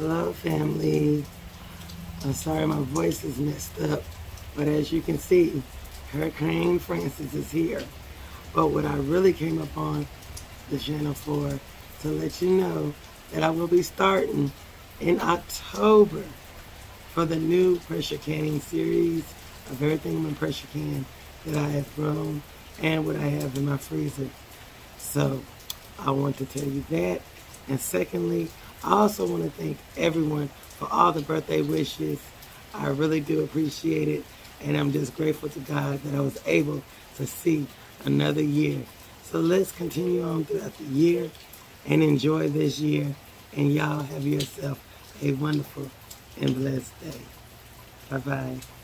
Hello, family. I'm sorry my voice is messed up, but as you can see, Hurricane Francine is here. But what I really came up on the channel for to let you know that I will be starting in October for the new pressure canning series of everything in my pressure can that I have grown and what I have in my freezer. So I want to tell you that. And secondly, I also want to thank everyone for all the birthday wishes. I really do appreciate it. And I'm just grateful to God that I was able to see another year. So let's continue on throughout the year and enjoy this year. And y'all have yourself a wonderful and blessed day. Bye-bye.